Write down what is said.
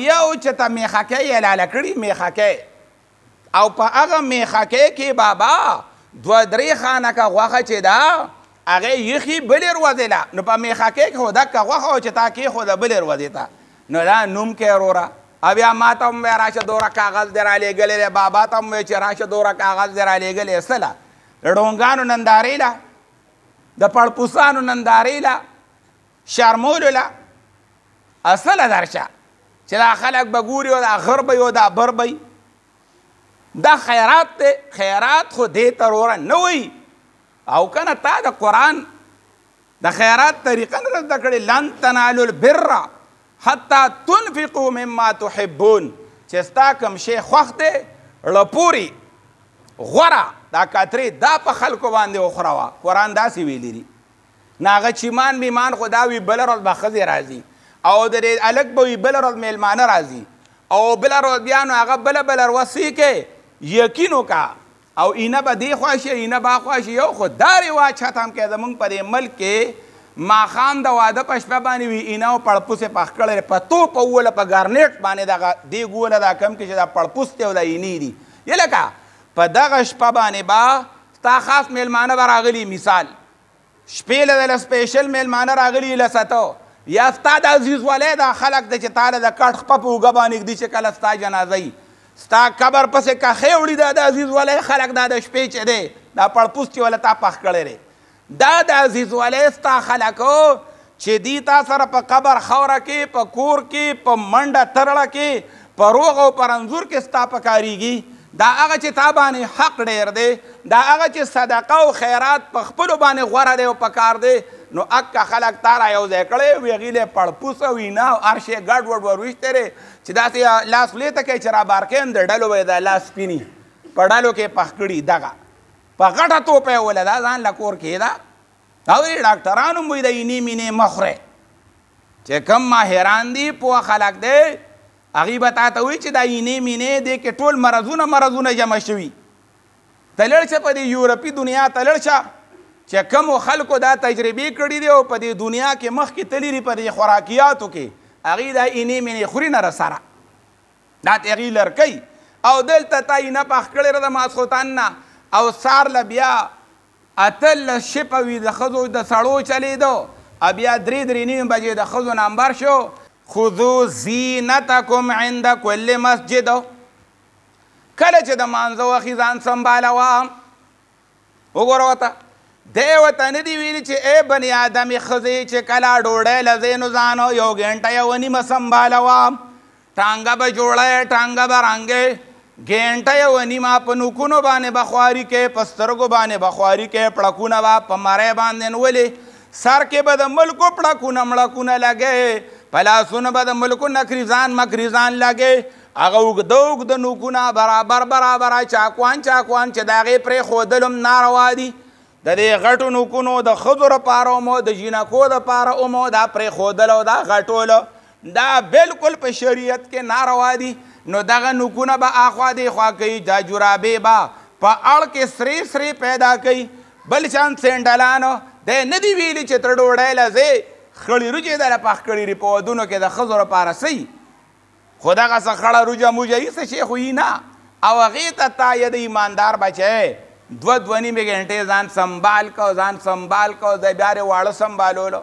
یو چې ته میخکه یې لاله کړي میخکه او په هغه میخکه کې بابا دو درې خانه کا غوخه چې دا هغه یخي بل ورځې لا نو په میخکه کې هدا کا غوخه چې تا کې خو دا بل ورځې تا نو دا نوم کې رورا او بیا ما ته هم راشه دوره کاغذ در علی ګلې بابا ته هم چې راشه دوره کاغذ در علی ګلې سلا ډونګانو نندارې لا د پړپوسانو نندارې لا شرمولو له اصله درشه چې دا خلک به ګوري او دا غر به او دا بر به دا خیرات دی خیرات خو دې ته وروره نه وایي او که نه تا د قرآن د خیرات طریقه نه زده کړې لن تنالو البر حتی تنفقو مما تحبون چې ستا کوم شی خوښ دی ړپوري غوره دا کترې دا په خلکو باندې وخوره وه قرآن داسې ویلي دي نه هغه چې مان میمان خو دا وي بله ورځ به ښځې راځي او د دې هلک به وي بله ورځ میلمانه راځي او بله ورځ بیا نو هغه بله بله ورځ څه کې یقین وکړه او اینه به دې خوا شي اینه به خوا شي یو خو دا رواج ختم کړي زمونږ په دې ملک کې ماښام د واده په شپه باندې وي اینه او پړپوس یې پخ کړی په تو په ووله په ګارنیټ باندې دغه دې ګوله دا کم کې چې دا پړپوس دی او دا اینې دي یې لکه په دغه شپه باندې به ستا خاص میلمانه به راغلي مثال شپې له ویله سپیشل میلمانه راغلي لسته یا ستا د عزیز ولی دا خلک دی چې تاله د کټ خپه په اوږه باندې ږدي چې کله ستا جنازه یي ستا قبر پسې کښې وړي دا د عزیز ولی خلک دا د شپې چې دی دا پړپوس چې وله تا پخ کړی دی دا د عزیز ولی ستا خلک چي دي تا سره په قبر خاوره کي، په کور کي، په منډه ترړه کي، په روغ او په رنځور کي ستا په کاريږي، دا هغه چي تا باندي حق ډېر دی، دا هغه چي صدقه او خيرات په خپلو باندي غوره دی او په کار دی، نو اکه خلک تا را يو ځای کړی وي، هغوی له پړپوس او اينا او هر شي ګډ وډ ور ويشتی دی، چي داسي لاس خولې ته کوي چي را بار کړم، د ډلو به يې دا لاس سپيني په ډلو کي پخ کړي، دغه په غټه توپه يې وله دا ځان له کور کښېده، دا وی ډاکټرانو مو د اینې مینې مخره چې کم ماهران دي په خلک دی هغه به تا ته وی چې دا اینې مینې دې کې ټول مرزونه مرزونه جمع شوي تلل څه په دې یورپی دنیا تلل څه چې کم خلکو دا تجربه کړې دي او په دې دنیا کې مخ کې تللی لري په دې خوراکیاتو کې هغه دا اینې مینې خوري نه رسره دا تغی لرکی او دلته تای نه پخ کړی د ماسوتان نه او سار لبیا اتلس شپه ویده ښځو د سړو چلیدو او بیا درې درې نیمې بجې د ښځو نمبر شو. خذو زینتکم عند کل مسجد کله چې د مانځه وخی ځان سنباله وام وګوره وته دی وته نه دی ویلی چې ای بنی آدم خزی چې کله ډوډۍ لځې نو ځان یو ګنټه یو نیمه سنباله وام ټانګه به جوړه یې ټانګه به رنګه ګینټه یې ونیما په نوکونو باندې بخواري کې په سترګو باندې بخواري کې پړکونه به په مری باندې نولې سر کې به د ملکو پړکونه مړکونه لګې په لاسونو به د ملکو نکریزان مکریزان لګې هغه اوږده اوږده نوکونه برابر برابر چاکوان چاکوان چې د هغې پرې ښودلم ناروا دي د دې غټو نوکونو د خزو لپاره مو د جینکو لپاره مو دا پرې خودل او دا غټول دا بالکل په شریعت کې ناروا دي نو دغه نوکونه به اخوا دی خوا کوي دا جرابې به په اړ کې سری سری پیدا کوي بل شان سینډلانو د نه دی ویلي چې تر ډوډۍ لځې خړی روجې د پخ کړی ری په ودونو کې د خزو لپاره سي خو دغه څه خړه روجه موجه هیڅ شی خو نه او هغې ته تا یا د ایماندار بچی دوه دوه نیمې ګنټې ځان سنبال کو ځان سنبال کو د بیا واړه سنبالولو